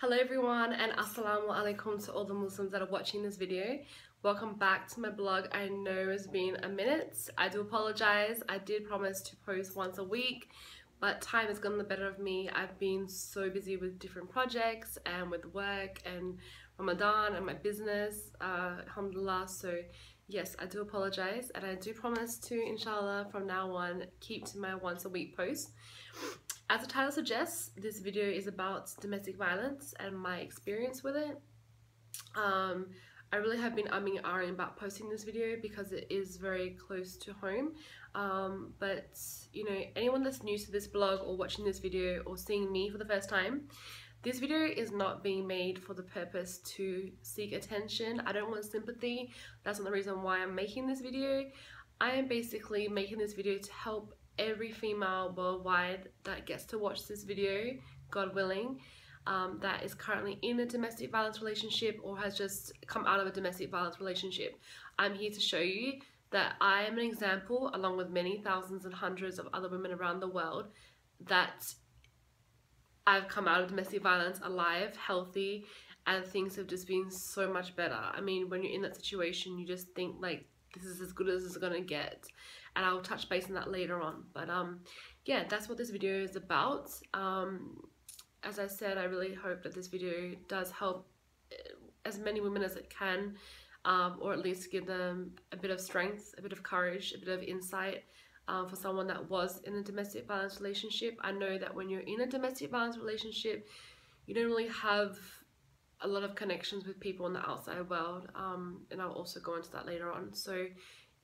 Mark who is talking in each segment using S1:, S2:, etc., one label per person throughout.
S1: Hello everyone and assalamu alaikum to all the Muslims that are watching this video. Welcome back to my blog. I know it's been a minute. I do apologize. I did promise to post once a week but time has gotten the better of me. I've been so busy with different projects and with work and Ramadan and my business, uh, alhamdulillah. So yes, I do apologize and I do promise to, inshallah, from now on, keep to my once a week post. As the title suggests, this video is about domestic violence and my experience with it. Um, I really have been umming and ahhing about posting this video because it is very close to home. Um, but, you know, anyone that's new to this blog or watching this video or seeing me for the first time, this video is not being made for the purpose to seek attention. I don't want sympathy. That's not the reason why I'm making this video. I am basically making this video to help every female worldwide that gets to watch this video, God willing, um, that is currently in a domestic violence relationship or has just come out of a domestic violence relationship. I'm here to show you that I am an example, along with many thousands and hundreds of other women around the world, that I've come out of domestic violence alive, healthy, and things have just been so much better. I mean, when you're in that situation, you just think like, this is as good as it's gonna get and I'll touch base on that later on. But um, yeah, that's what this video is about. Um, as I said, I really hope that this video does help eh, as many women as it can, um, or at least give them a bit of strength, a bit of courage, a bit of insight um, for someone that was in a domestic violence relationship. I know that when you're in a domestic violence relationship, you don't really have a lot of connections with people in the outside world, um, and I'll also go into that later on. So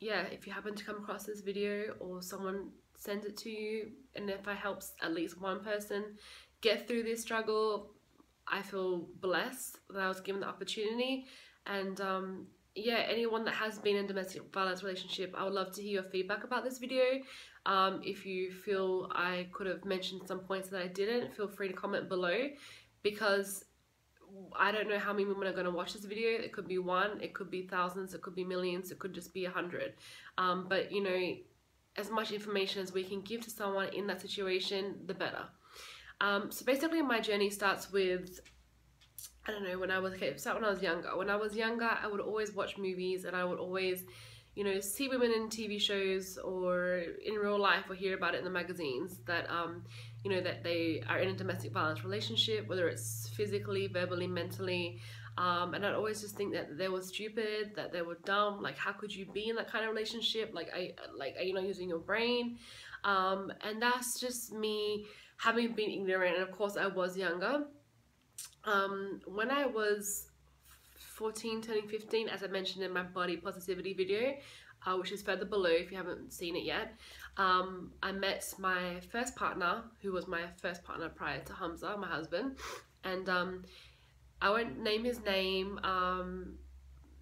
S1: yeah, if you happen to come across this video or someone sends it to you, and if I helps at least one person get through this struggle, I feel blessed that I was given the opportunity. And um, yeah, anyone that has been in domestic violence relationship, I would love to hear your feedback about this video. Um, if you feel I could have mentioned some points that I didn't, feel free to comment below because I don't know how many women are going to watch this video. It could be one, it could be thousands, it could be millions, it could just be a hundred. Um, but you know, as much information as we can give to someone in that situation, the better. Um, so basically, my journey starts with I don't know when I was okay. When I was younger. When I was younger, I would always watch movies, and I would always, you know, see women in TV shows or in real life, or hear about it in the magazines that um, you know, that they are in a domestic violence relationship, whether it's physically, verbally, mentally. Um, and I'd always just think that they were stupid, that they were dumb. Like, how could you be in that kind of relationship? Like, I like, are you not using your brain? Um, and that's just me having been ignorant. And of course, I was younger. Um, when I was 14, turning 15, as I mentioned in my body positivity video, uh, which is further below if you haven't seen it yet. Um, I met my first partner, who was my first partner prior to Hamza, my husband, and um, I won't name his name. Um,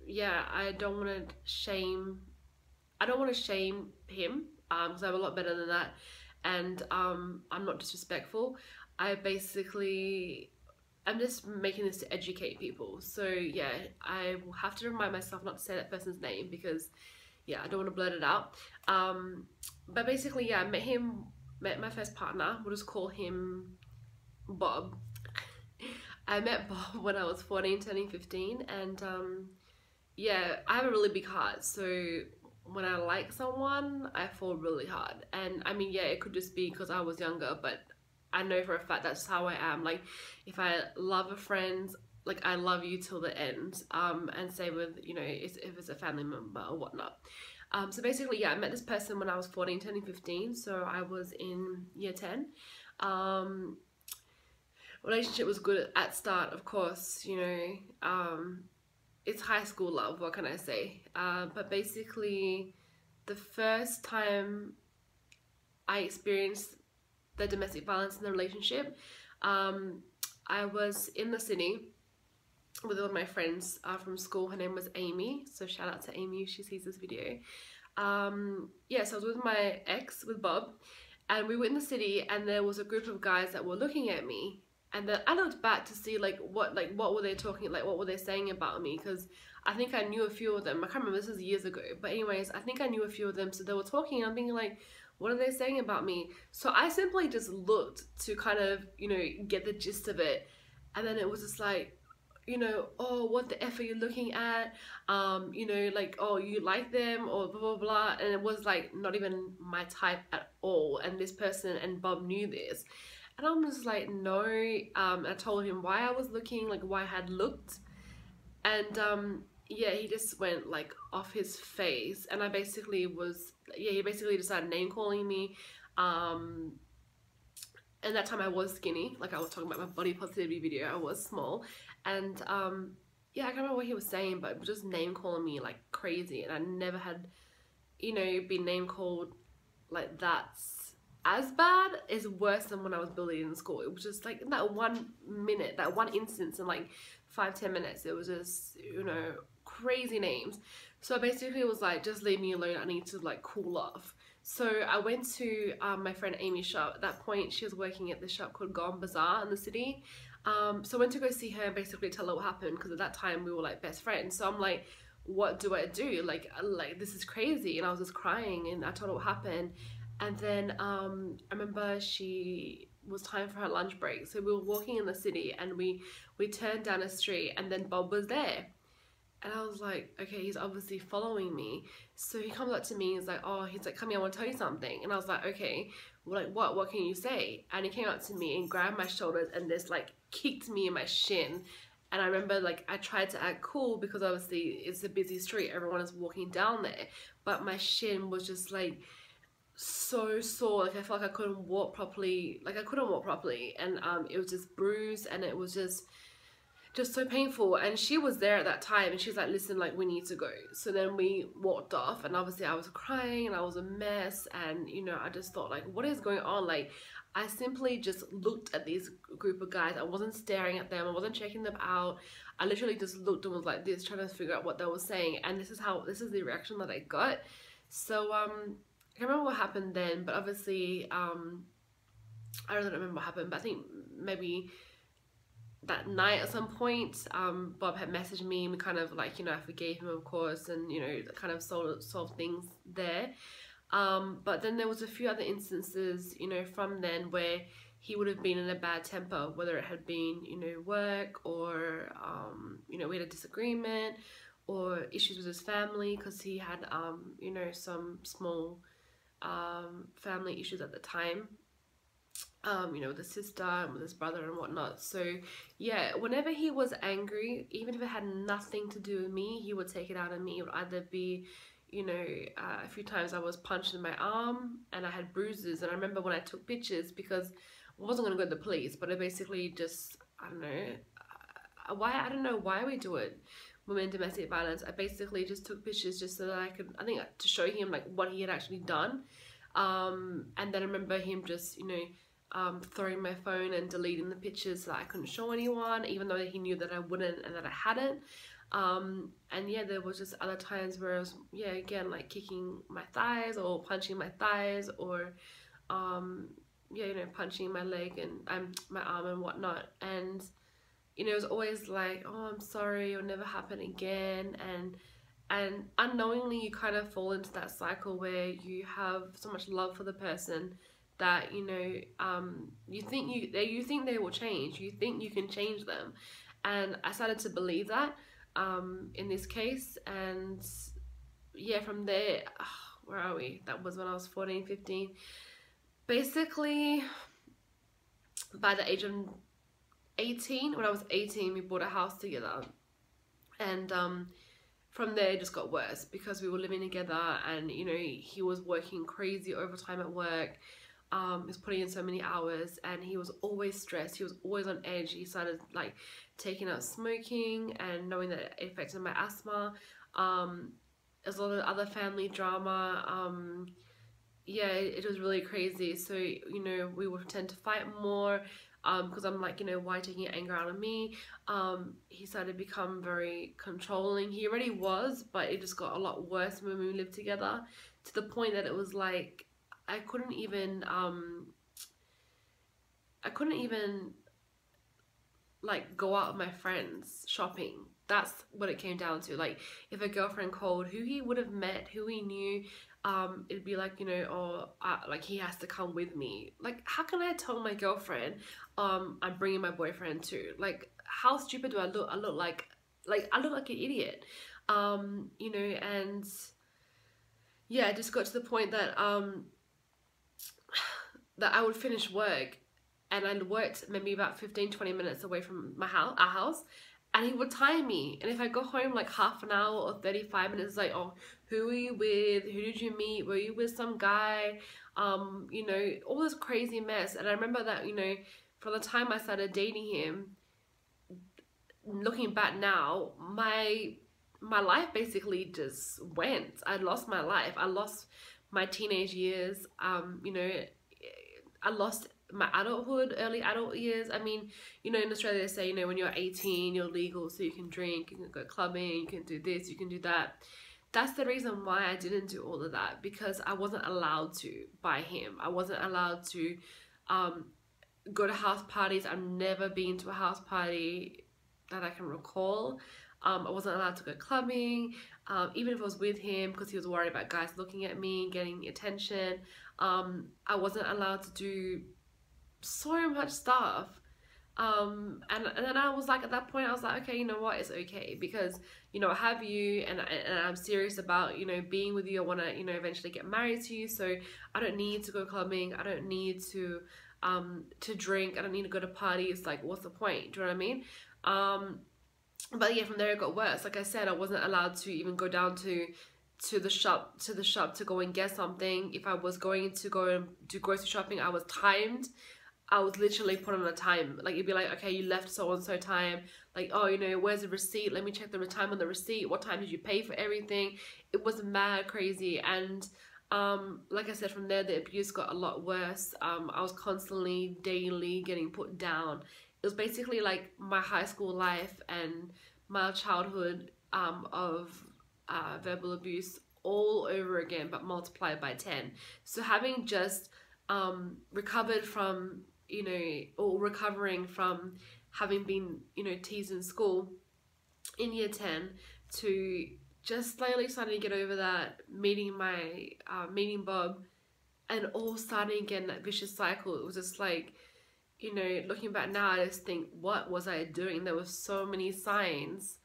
S1: yeah, I don't want to shame. I don't want to shame him because um, I'm a lot better than that, and um, I'm not disrespectful. I basically I'm just making this to educate people. So yeah, I will have to remind myself not to say that person's name because yeah, I don't want to blurt it out. Um, but basically, yeah, I met him, met my first partner. We'll just call him Bob. I met Bob when I was 14, turning 15, and um, yeah, I have a really big heart. So when I like someone, I fall really hard. And I mean, yeah, it could just be because I was younger, but I know for a fact that's how I am. Like, if I love a friend, like I love you till the end. Um, and same with you know if it's a family member or whatnot. Um, so basically, yeah, I met this person when I was 14, turning 15. So I was in year 10. Um, relationship was good at start, of course. You know, um, it's high school love. What can I say? Uh, but basically, the first time I experienced the domestic violence in the relationship, um, I was in the city with one of my friends uh, from school. Her name was Amy, so shout out to Amy if she sees this video. Um, yeah, so I was with my ex, with Bob, and we were in the city, and there was a group of guys that were looking at me. And then I looked back to see like what like what were they talking like what were they saying about me because I think I knew a few of them. I can't remember this is years ago, but anyways, I think I knew a few of them. So they were talking, and I'm thinking like, what are they saying about me? So I simply just looked to kind of you know get the gist of it and then it was just like you know, oh, what the F are you looking at? Um, you know, like, oh, you like them or blah, blah, blah. And it was like not even my type at all. And this person and Bob knew this. And I'm just like, no. Um, I told him why I was looking, like why I had looked. And um, yeah, he just went like off his face. And I basically was, yeah, he basically decided name calling me. Um, and that time I was skinny, like I was talking about my body positivity video, I was small. And um, yeah, I can't remember what he was saying, but just name calling me like crazy. And I never had, you know, been name called like that's as bad is worse than when I was bullied in school. It was just like that one minute, that one instance in like five, ten minutes, it was just, you know, crazy names. So I basically was like, just leave me alone. I need to like cool off. So I went to um, my friend Amy's shop. At that point, she was working at the shop called Gone Bazaar in the city. Um, so I went to go see her and basically tell her what happened because at that time we were like best friends. So I'm like, what do I do? Like, like this is crazy. And I was just crying and I told her what happened. And then um, I remember she was time for her lunch break. So we were walking in the city and we we turned down a street and then Bob was there. Was like, okay, he's obviously following me. So he comes up to me, and he's like, oh, he's like, come here, I want to tell you something. And I was like, okay, like, what, what can you say? And he came up to me and grabbed my shoulders and just like kicked me in my shin. And I remember like I tried to act cool because obviously it's a busy street, everyone is walking down there. But my shin was just like so sore, like I felt like I couldn't walk properly, like I couldn't walk properly. And um, it was just bruised and it was just just so painful. And she was there at that time and she was like listen like we need to go. So then we walked off and obviously I was crying and I was a mess and you know I just thought like what is going on? Like I simply just looked at these group of guys. I wasn't staring at them. I wasn't checking them out. I literally just looked and was like this trying to figure out what they were saying. And this is how this is the reaction that I got. So um I can't remember what happened then but obviously um I don't remember what happened but I think maybe that night at some point um, bob had messaged me and we kind of like you know i forgave him of course and you know kind of solved, solved things there. Um, but then there was a few other instances you know from then where he would have been in a bad temper whether it had been you know work or um, you know we had a disagreement or issues with his family because he had um, you know some small um, family issues at the time um, you know, with his sister and with his brother and whatnot. So, yeah, whenever he was angry, even if it had nothing to do with me, he would take it out on me. It would either be, you know, uh, a few times I was punched in my arm and I had bruises. And I remember when I took pictures because I wasn't going to go to the police, but I basically just, I don't know, uh, why, I don't know why we do it women domestic violence i basically just took pictures just so that i could i think to show him like what he had actually done um and then i remember him just you know um, throwing my phone and deleting the pictures that I couldn't show anyone, even though he knew that I wouldn't and that I hadn't. Um, and yeah, there was just other times where I was, yeah, again, like kicking my thighs or punching my thighs or, um, yeah, you know, punching my leg and um, my arm and whatnot. And, you know, it was always like, oh, I'm sorry, it'll never happen again. And, and unknowingly you kind of fall into that cycle where you have so much love for the person that you know um, you think you they you think they will change. You think you can change them. And I started to believe that um, in this case. And yeah from there where are we? That was when I was 14 15 basically by the age of 18 when I was 18 we bought a house together. And um, from there it just got worse because we were living together. And you know he was working crazy overtime at work um, was putting in so many hours and he was always stressed. He was always on edge. He started like taking out smoking and knowing that it affected my asthma. Um, there's a lot of other family drama. Um, yeah, it, it was really crazy. So, you know, we would tend to fight more because um, I'm like, you know, why taking anger out of me? Um, he started to become very controlling. He already was, but it just got a lot worse when we lived together to the point that it was like I couldn't even um I couldn't even like go out with my friends shopping. That's what it came down to. Like if a girlfriend called who he would have met, who he knew, um, it'd be like you know, or uh, like he has to come with me. Like, how can I tell my girlfriend, um, I'm bringing my boyfriend too? Like, how stupid do I look? I look like, like I look like an idiot, um, you know, and yeah, it just got to the point that um, that I would finish work, and I worked maybe about 15, 20 minutes away from my house, our house, and he would time me. And if I go home like half an hour or 35 minutes, like, oh, who were you with? Who did you meet? Were you with some guy? Um, you know, all this crazy mess. And I remember that, you know, from the time I started dating him, looking back now, my my life basically just went. I lost my life. I lost my teenage years. Um, you know, I lost my adulthood, early adult years. I mean, you know, in Australia they say, you know, when you're 18, you're legal, so you can drink, you can go clubbing, you can do this, you can do that. That's the reason why I didn't do all of that because I wasn't allowed to by him. I wasn't allowed to um, go to house parties. I've never been to a house party that I can recall. Um, I wasn't allowed to go clubbing, um, even if I was with him because he was worried about guys looking at me, getting attention. Um, I wasn't allowed to do so much stuff. Um, and, and then I was like, at that point, I was like, okay, you know what, it's okay because, you know, I have you and, and I'm serious about, you know, being with you. I want to, you know, eventually get married to you. So I don't need to go clubbing. I don't need to, um, to drink. I don't need to go to parties. Like, what's the point? Do you know what I mean? Um, but yeah, from there it got worse. Like I said, I wasn't allowed to even go down to to the shop to the shop to go and get something. If I was going to go and do grocery shopping, I was timed. I was literally put on a time. Like it'd be like, okay, you left so and so time. Like, oh, you know, where's the receipt? Let me check the time on the receipt. What time did you pay for everything? It was mad crazy. And um, like I said, from there the abuse got a lot worse. Um, I was constantly, daily getting put down. It was basically like my high school life and my childhood um, of uh, verbal abuse all over again, but multiplied by 10. So having just um, recovered from you know, or recovering from having been, you know, teased in school in year 10 to just slowly starting to get over that, meeting my, uh, meeting Bob, and all starting again that vicious cycle. It was just like, you know, looking back now, I just think, what was I doing? There were so many signs,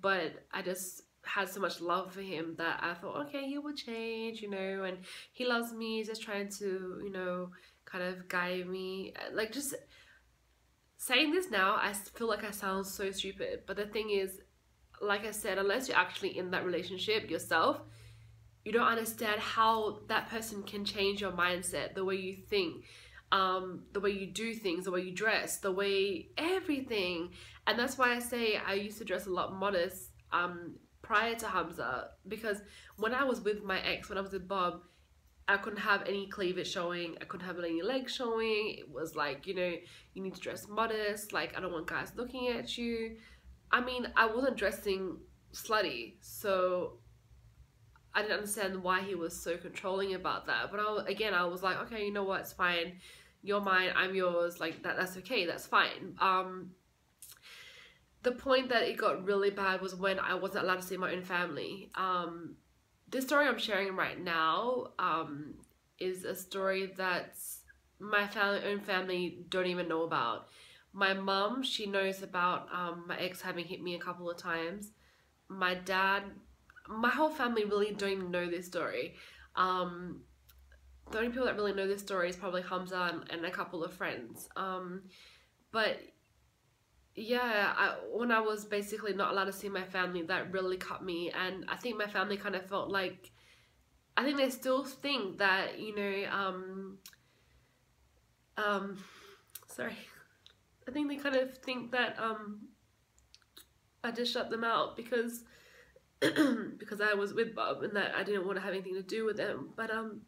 S1: but I just had so much love for him that I thought, okay, he will change, you know, and he loves me, he's just trying to, you know, kind of guide me. Like just saying this now, I feel like I sound so stupid. But the thing is, like I said, unless you're actually in that relationship yourself, you don't understand how that person can change your mindset, the way you think, um, the way you do things, the way you dress, the way everything. And that's why I say I used to dress a lot modest um, prior to Hamza because when I was with my ex, when I was with Bob, I couldn't have any cleavage showing. I couldn't have any legs showing. It was like, you know, you need to dress modest. Like, I don't want guys looking at you. I mean, I wasn't dressing slutty, so I didn't understand why he was so controlling about that. But I, again, I was like, okay, you know what? It's fine. You're mine. I'm yours. Like that. That's okay. That's fine. Um, the point that it got really bad was when I wasn't allowed to see my own family. Um, this story I'm sharing right now um, is a story that my family, own family don't even know about. My mum, she knows about um, my ex having hit me a couple of times. My dad, my whole family really don't even know this story. Um, the only people that really know this story is probably Hamza and, and a couple of friends. Um, but yeah, I, when I was basically not allowed to see my family, that really cut me. And I think my family kind of felt like, I think they still think that, you know, um, um, sorry. I think they kind of think that, um, I just shut them out because, because I was with Bob and that I didn't want to have anything to do with them. But, um,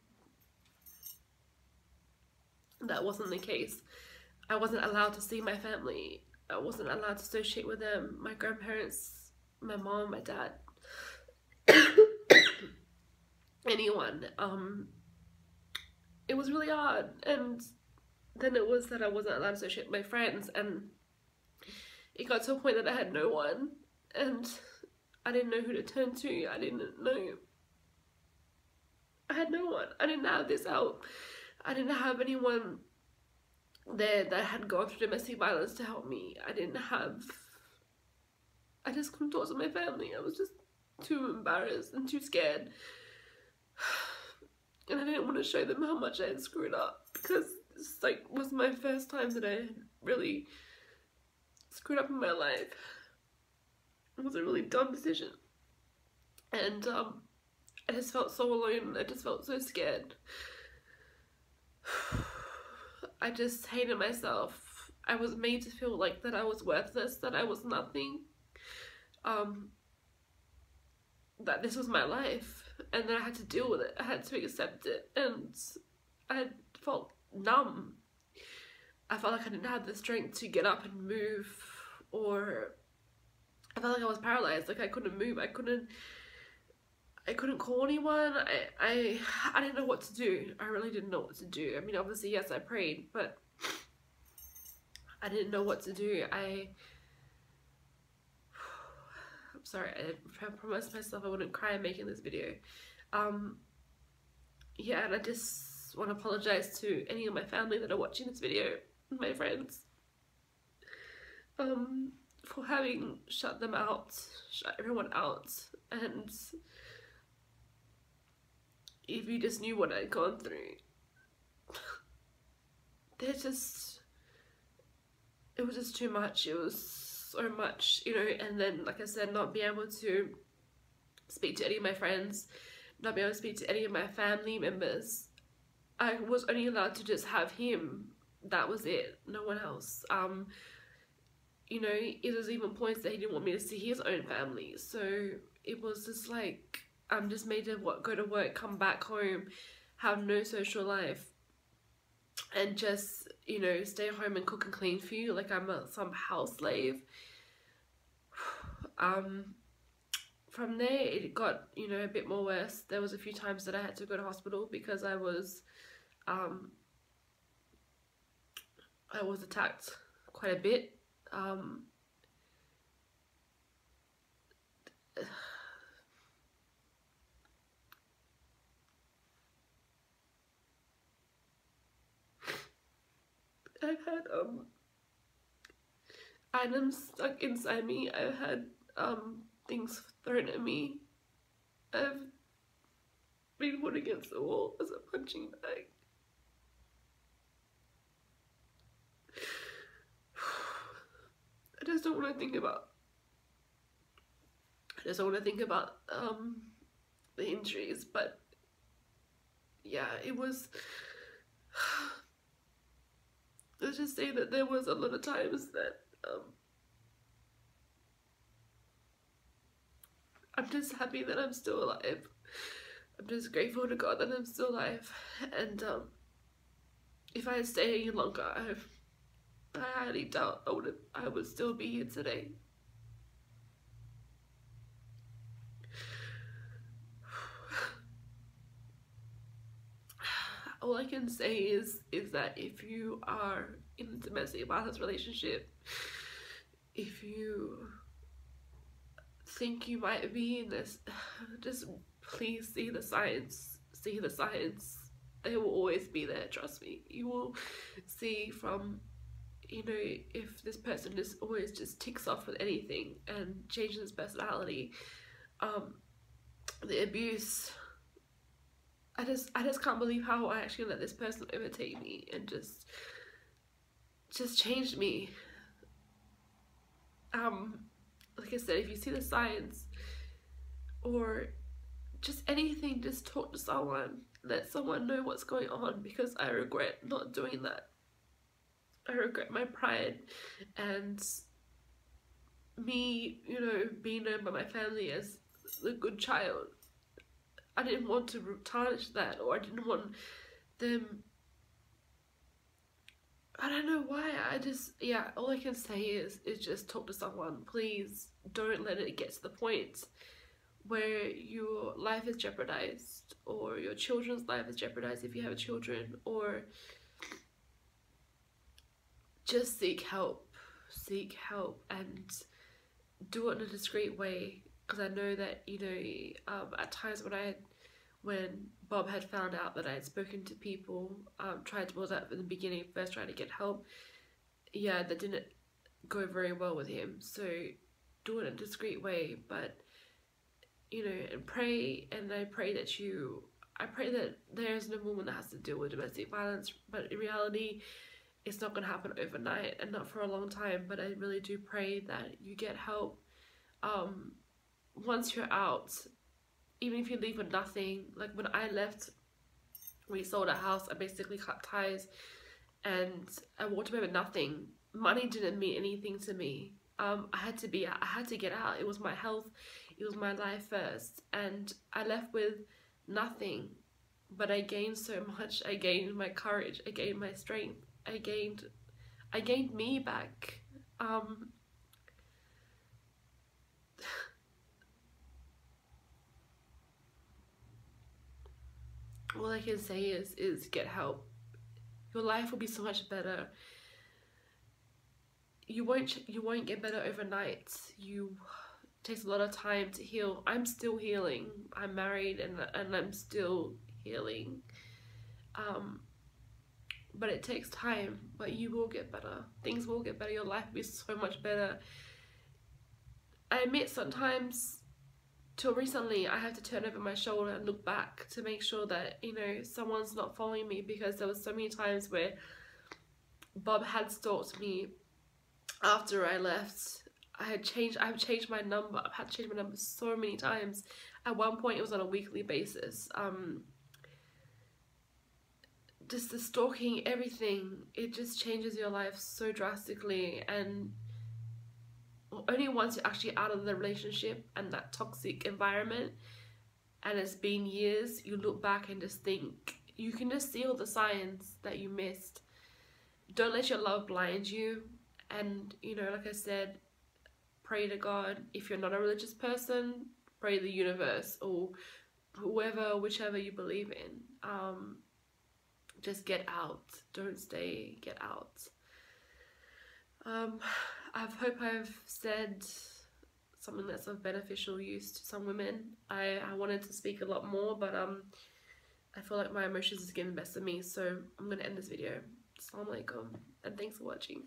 S1: that wasn't the case. I wasn't allowed to see my family I wasn't allowed to associate with them. My grandparents, my mom, my dad, anyone. Um, it was really hard. And then it was that I wasn't allowed to associate with my friends. And it got to a point that I had no one. And I didn't know who to turn to. I didn't know I had no one. I didn't have this help. I didn't have anyone there that had gone through domestic violence to help me. I didn't have. I just couldn't talk to my family. I was just too embarrassed and too scared. And I didn't want to show them how much I had screwed up because this like was my first time that I had really screwed up in my life. It was a really dumb decision. And um I just felt so alone. I just felt so scared. I just hated myself. I was made to feel like that I was worthless, that I was nothing. Um, that this was my life, and then I had to deal with it. I had to accept it, and I felt numb. I felt like I didn't have the strength to get up and move, or I felt like I was paralyzed. Like I couldn't move. I couldn't I couldn't call anyone. I, I I didn't know what to do. I really didn't know what to do. I mean, obviously, yes, I prayed, but I didn't know what to do. I I'm sorry. I promised myself I wouldn't cry making this video. Um, yeah, and I just want to apologize to any of my family that are watching this video, my friends, um, for having shut them out, shut everyone out, and if you just knew what I'd gone through. There's just, it was just too much. It was so much, you know, and then, like I said, not being able to speak to any of my friends, not being able to speak to any of my family members. I was only allowed to just have him. That was it. No one else. Um, you know, it was even points that he didn't want me to see his own family. So it was just like I'm just made to what go to work, come back home, have no social life, and just you know stay home and cook and clean for you like I'm a, some house slave. Um, from there it got you know a bit more worse. There was a few times that I had to go to hospital because I was, um, I was attacked quite a bit. Um, I've had um items stuck inside me. I've had um things thrown at me. I've been put against the wall as a punching bag. I just don't want to think about. I just don't want to think about um the injuries, but yeah, it was let's just say that there was a lot of times that um, I'm just happy that I'm still alive. I'm just grateful to God that I'm still alive. And um, if I had stayed any longer, I've, I highly doubt I would I would still be here today. All I can say is is that if you are in a domestic violence relationship, if you think you might be in this, just please see the signs. See the signs. They will always be there, trust me. You will see from, you know, if this person is always just ticks off with anything and changes his personality, um, the abuse I just I just can't believe how I actually let this person overtake me and just just changed me. Um like I said, if you see the signs or just anything, just talk to someone. Let someone know what's going on because I regret not doing that. I regret my pride and me, you know, being known by my family as the good child I didn't want to tarnish that or I didn't want them I don't know why I just yeah all I can say is is just talk to someone. Please don't let it get to the point where your life is jeopardized or your children's life is jeopardized if you have children or just seek help. Seek help and do it in a discreet way because I know that you know um, at times when I when Bob had found out that I had spoken to people, um, tried to, was in the beginning, first trying to get help, yeah, that didn't go very well with him. So do it in a discreet way, but you know, and pray, and I pray that you, I pray that there's no woman that has to deal with domestic violence, but in reality, it's not going to happen overnight and not for a long time, but I really do pray that you get help um, once you're out, even if you leave with nothing, like when I left, we sold a house, I basically cut ties and I walked away with nothing. Money didn't mean anything to me. Um, I had to be, I had to get out. It was my health, it was my life first. And I left with nothing, but I gained so much. I gained my courage, I gained my strength, I gained, I gained me back. Um, all I can say is is get help. Your life will be so much better. You won't you won't get better overnight. You takes a lot of time to heal. I'm still healing. I'm married and and I'm still healing. Um but it takes time, but you will get better. Things will get better. Your life will be so much better. I admit sometimes till recently I have to turn over my shoulder and look back to make sure that you know someone's not following me because there was so many times where Bob had stalked me after I left. I had changed I've changed my number I've had to change my number so many times. At one point it was on a weekly basis. Um just the stalking everything it just changes your life so drastically. And only once you're actually out of the relationship and that toxic environment. And it's been years you look back and just think you can just see all the signs that you missed. Don't let your love blind you. And you know like i said pray to god. If you're not a religious person pray the universe or whoever whichever you believe in. Um just get out. Don't stay get out. Um I hope I've said something that's of beneficial use to some women. I, I wanted to speak a lot more, but um, I feel like my emotions is getting the best of me, so I'm going to end this video. Assalamu alaikum, and thanks for watching.